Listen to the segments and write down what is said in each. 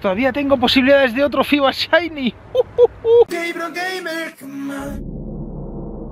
Todavía tengo posibilidades de otro FIBA Shiny. Uh, uh, uh. Gamer, come on.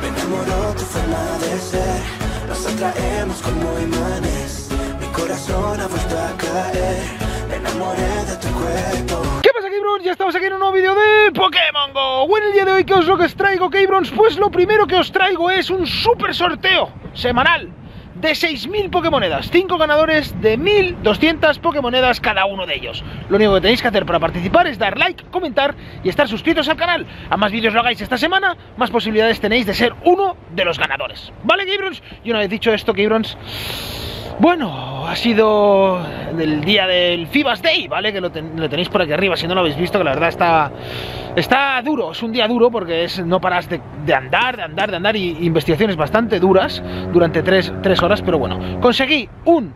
Me enamoró tu forma de ser, nos atraemos como imanes. Mi corazón ha vuelto a caer, me enamoré de tu cuerpo. ¿Qué pasa, Gabrons? Ya estamos aquí en un nuevo vídeo de Pokémon GO. Bueno, el día de hoy, ¿qué os lo que os traigo, Gabrons? Pues lo primero que os traigo es un super sorteo semanal de 6.000 Pokémonedas, 5 ganadores de 1.200 Pokémonedas cada uno de ellos. Lo único que tenéis que hacer para participar es dar like, comentar y estar suscritos al canal. A más vídeos lo hagáis esta semana, más posibilidades tenéis de ser uno de los ganadores. ¿Vale, Gabrons? Y una vez dicho esto, Gabrons... Bueno, ha sido el día del Fibas Day, ¿vale? Que lo, ten lo, tenéis por aquí arriba, si no lo habéis visto, que la verdad está, está duro, es un día duro porque es, no paras de, de andar, de andar, de andar y investigaciones bastante duras durante tres, tres horas, pero bueno, conseguí un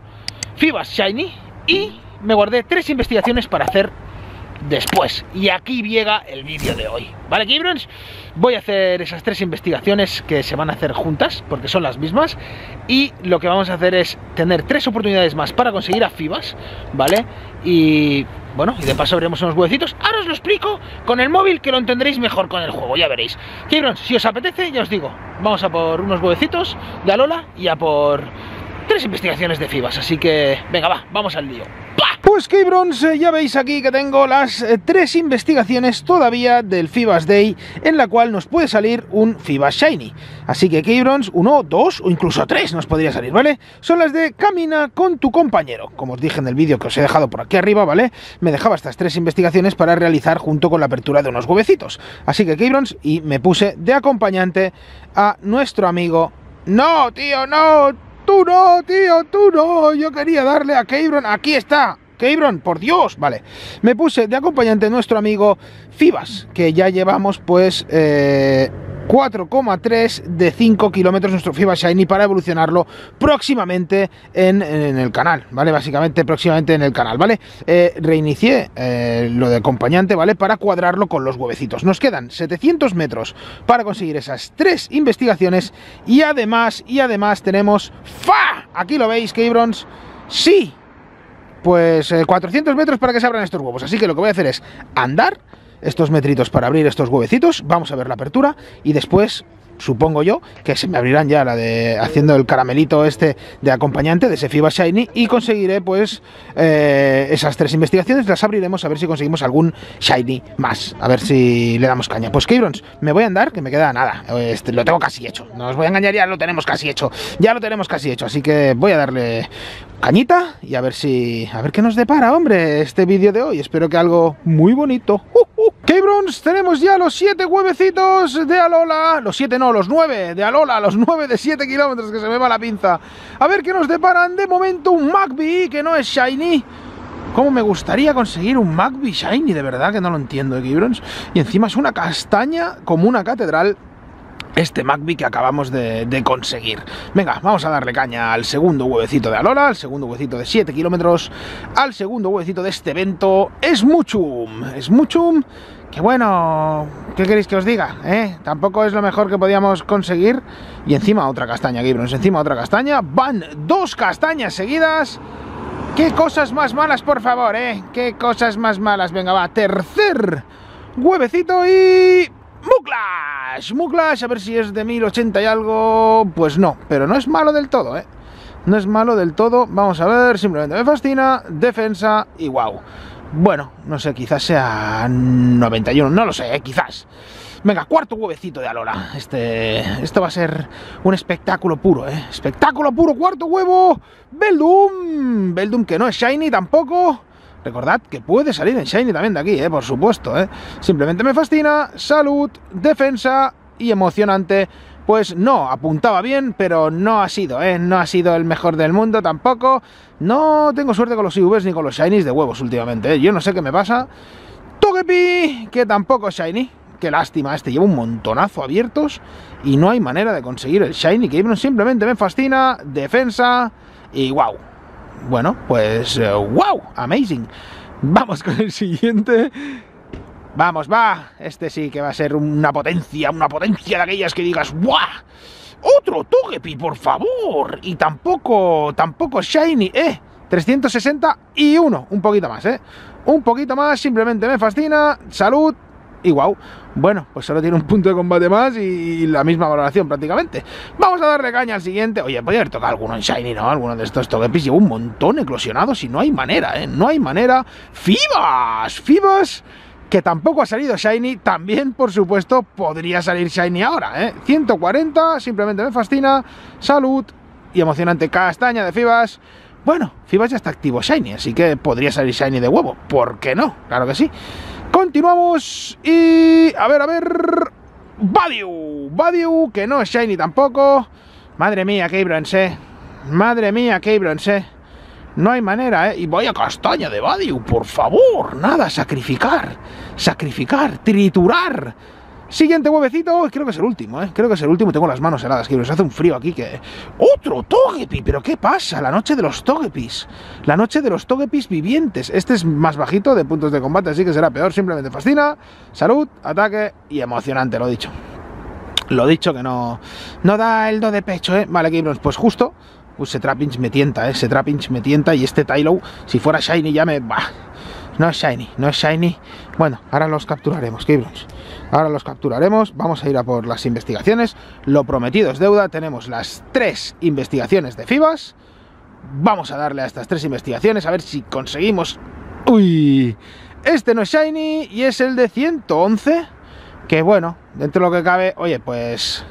Fibas Shiny y me guardé tres investigaciones para hacer después. Y aquí llega el vídeo de hoy. ¿Vale, Gibrons? Voy a hacer esas tres investigaciones que se van a hacer juntas, porque son las mismas. Y lo que vamos a hacer es tener tres oportunidades más para conseguir a Fibas, ¿vale? Y bueno, y de paso veremos unos huevecitos. Ahora os lo explico con el móvil que lo entenderéis mejor con el juego, ya veréis. Gibrons, si os apetece, ya os digo, vamos a por unos huevecitos de Alola y a por tres investigaciones de Fibas. Así que, venga, va, vamos al lío. Pues Keybrons, eh, ya veis aquí que tengo las eh, tres investigaciones todavía del Fibas Day en la cual nos puede salir un Fibas Shiny. Así que Keybrons, uno, dos o incluso tres nos podría salir, ¿vale? Son las de Camina con tu compañero. Como os dije en el vídeo que os he dejado por aquí arriba, ¿vale? Me dejaba estas tres investigaciones para realizar junto con la apertura de unos huevecitos. Así que Keybrons, y me puse de acompañante a nuestro amigo... ¡No, tío, no! ¡Tú no, tío, tú no! Yo quería darle a Keybron. ¡Aquí está! Keybron, por Dios, vale. Me puse de acompañante nuestro amigo Fibas, que ya llevamos pues eh, 4,3 de 5 kilómetros nuestro Fibas Shiny para evolucionarlo próximamente en, en, el canal, ¿vale? Básicamente próximamente en el canal, ¿vale? Eh, reinicié eh, lo de acompañante, ¿vale? Para cuadrarlo con los huevecitos. Nos quedan 700 metros para conseguir esas tres investigaciones y además, y además tenemos ¡Fa! Aquí lo veis, Keybrons. Sí, pues eh, 400 metros para que se abran estos huevos. Así que lo que voy a hacer es andar estos metritos para abrir estos huevecitos. Vamos a ver la apertura y después supongo yo, que se me abrirán ya la de haciendo el caramelito este de acompañante de ese FIBA Shiny y conseguiré pues eh, esas tres investigaciones, las abriremos a ver si conseguimos algún Shiny más, a ver si le damos caña. Pues Keyrons, me voy a andar, que me queda nada, este, lo tengo casi hecho, no os voy a engañar, ya lo tenemos casi hecho, ya lo tenemos casi hecho, así que voy a darle cañita y a ver si, a ver qué nos depara, hombre, este vídeo de hoy, espero que algo muy bonito. Uh, Keyrons, tenemos ya los siete huevecitos de Alola, los siete no, los 9 de Alola, los 9 de 7 kilómetros que se me va la pinza. A ver qué nos deparan de momento un Magby que no es Shiny. ¿Cómo me gustaría conseguir un Magby Shiny? De verdad que no lo entiendo, ¿eh, Gibrons? Y encima es una castaña como una catedral este Magby que acabamos de, conseguir. Venga, vamos a darle caña al segundo huevecito de Alola, al segundo huevecito de 7 kilómetros, al segundo huevecito de este evento. Es Muchum, es Muchum, que bueno, ¿qué queréis que os diga? ¿Eh? Tampoco es lo mejor que podíamos conseguir. Y encima otra castaña, Gibrons, encima otra castaña. Van dos castañas seguidas. ¿Qué cosas más malas, por favor, eh? ¿Qué cosas más malas? Venga, va, tercer huevecito y... Muklash, a ver si es de 1080 y algo, pues no, pero no es malo del todo, ¿eh? No es malo del todo, vamos a ver, simplemente me fascina, defensa y wow. Bueno, no sé, quizás sea 91, no lo sé, ¿eh? quizás. Venga, cuarto huevecito de Alola. Este, esto va a ser un espectáculo puro, ¿eh? Espectáculo puro, cuarto huevo. Beldum. Beldum que no es Shiny tampoco. Recordad que puede salir en Shiny también de aquí, ¿eh? por supuesto. ¿eh? Simplemente me fascina, salud, defensa y emocionante. Pues no, apuntaba bien, pero no ha sido, ¿eh? No ha sido el mejor del mundo tampoco. No tengo suerte con los IVs ni con los Shinies de huevos últimamente, ¿eh? Yo no sé qué me pasa. Togepi, que tampoco es Shiny. Qué lástima, este lleva un montonazo abiertos y no hay manera de conseguir el Shiny. Que simplemente me fascina, defensa y wow, bueno, pues uh, wow, amazing. Vamos con el siguiente. Vamos, va. Este sí que va a ser una potencia, una potencia de aquellas que digas, ¡buah! ¡Otro Togepi, por favor! Y tampoco, tampoco Shiny, ¿eh? 361, un poquito más, ¿eh? Un poquito más, simplemente me fascina. Salud y wow. Bueno, pues solo tiene un punto de combate más y la misma valoración prácticamente. Vamos a darle caña al siguiente. Oye, podría haber tocado alguno en Shiny, ¿no? Alguno de estos Togepi's. Llevo un montón eclosionados y no hay manera, ¿eh? No hay manera. ¡Fibas! ¡Fibas! que tampoco ha salido Shiny, también por supuesto podría salir Shiny ahora, ¿eh? 140, simplemente me fascina, salud y emocionante castaña de Fibas. Bueno, Fibas ya está activo Shiny, así que podría salir Shiny de huevo, ¿por qué no? Claro que sí. Continuamos y... A ver, a ver... Badiu, Badiu, que no es Shiny tampoco. Madre mía, eh. Madre mía, eh. No hay manera, ¿eh? Y vaya castaña de Badiu, por favor. Nada, sacrificar. Sacrificar, triturar. Siguiente huevecito, creo que es el último, ¿eh? Creo que es el último, tengo las manos heladas, que nos hace un frío aquí que... ¡Otro Togepi! ¿Pero qué pasa? La noche de los Togepis. La noche de los Togepis vivientes. Este es más bajito de puntos de combate, así que será peor. Simplemente fascina, salud, ataque y emocionante, lo dicho. Lo dicho que no... No da el do de pecho, ¿eh? Vale, Gabrons, pues justo Uy, ese Trapinch me tienta, ¿eh? ese Trapinch me tienta y este Tylow, si fuera Shiny ya me... Bah, no es Shiny, no es Shiny. Bueno, ahora los capturaremos, Cabrons. Ahora los capturaremos, vamos a ir a por las investigaciones. Lo prometido es deuda, tenemos las tres investigaciones de Fibas. Vamos a darle a estas tres investigaciones a ver si conseguimos... Uy, este no es Shiny y es el de 111. Que bueno, dentro de lo que cabe, oye, pues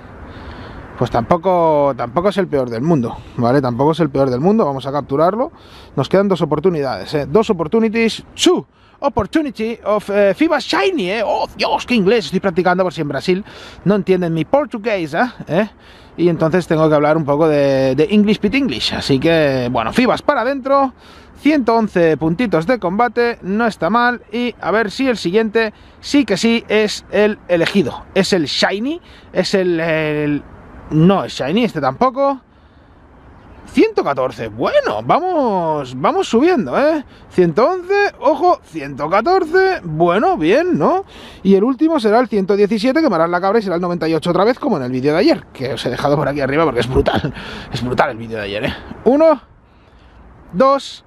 pues tampoco, tampoco es el peor del mundo, ¿vale? Tampoco es el peor del mundo, vamos a capturarlo. Nos quedan dos oportunidades, ¿eh? Dos opportunities, two opportunity of uh, FIBA Shiny, ¿eh? Oh, Dios, qué inglés estoy practicando por si en Brasil no entienden mi portugués, ¿eh? ¿eh? Y entonces tengo que hablar un poco de, de English Pit English, así que, bueno, FIBAs para adentro. 111 puntitos de combate, no está mal. Y a ver si el siguiente sí que sí es el elegido. Es el Shiny, es el no es Shiny, este tampoco. 114, bueno, vamos, vamos subiendo, ¿eh? 111, ojo, 114, bueno, bien, ¿no? Y el último será el 117, que me la cabra y será el 98 otra vez, como en el vídeo de ayer, que os he dejado por aquí arriba porque es brutal, es brutal el vídeo de ayer, ¿eh? Uno, dos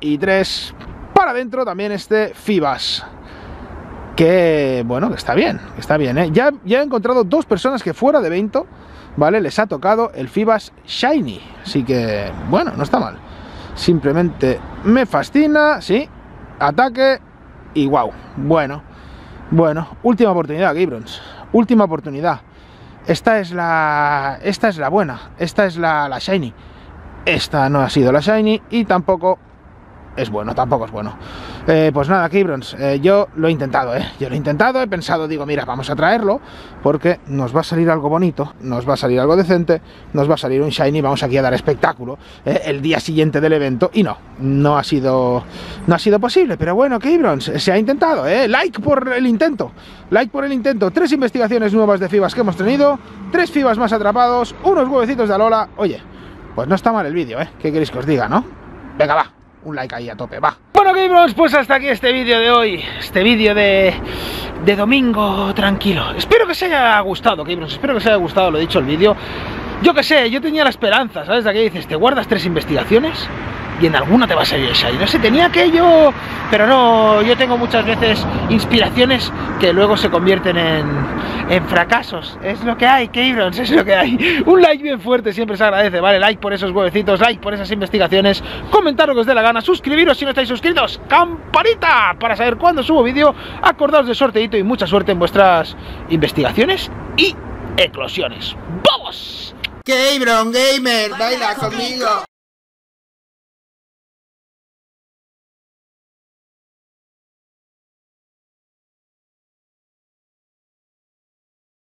y tres, para adentro también este Fibas, que, bueno, que está bien, está bien, ¿eh? Ya, ya he encontrado dos personas que fuera de evento ¿vale? Les ha tocado el Fibas Shiny. Así que, bueno, no está mal. Simplemente me fascina, sí. Ataque y wow. Bueno, bueno, última oportunidad, Gibrons. Última oportunidad. Esta es la. Esta es la buena. Esta es la, la Shiny. Esta no ha sido la Shiny y tampoco es bueno, tampoco es bueno. Eh, pues nada, Kibrons, eh, yo lo he intentado, ¿eh? Yo lo he intentado, he pensado, digo, mira, vamos a traerlo porque nos va a salir algo bonito, nos va a salir algo decente, nos va a salir un Shiny, vamos aquí a dar espectáculo ¿eh? el día siguiente del evento y no, no ha sido, no ha sido posible, pero bueno, Kibrons, se ha intentado, ¿eh? Like por el intento, like por el intento, tres investigaciones nuevas de FIBAS que hemos tenido, tres FIBAS más atrapados, unos huevecitos de Alola, oye, pues no está mal el vídeo, ¿eh? ¿Qué queréis que os diga, no? Venga, va un like ahí a tope, va. Bueno, pues hasta aquí este vídeo de hoy, este vídeo de, de domingo tranquilo. Espero que os haya gustado, Game espero que os haya gustado, lo dicho, el vídeo. Yo que sé, yo tenía la esperanza, ¿sabes? De aquí dices, te guardas tres investigaciones y en alguna te va a salir esa. Y no sé, tenía aquello, pero no, yo tengo muchas veces inspiraciones que luego se convierten en, en fracasos. Es lo que hay, Cabrons, es lo que hay. Un like bien fuerte siempre se agradece, ¿vale? Like por esos huevecitos, like por esas investigaciones, comentar lo que os dé la gana, suscribiros si no estáis suscritos, campanita para saber cuándo subo vídeo, acordaos del sorteito y mucha suerte en vuestras investigaciones y eclosiones. ¡Vamos! Cabron Gamer, baila conmigo.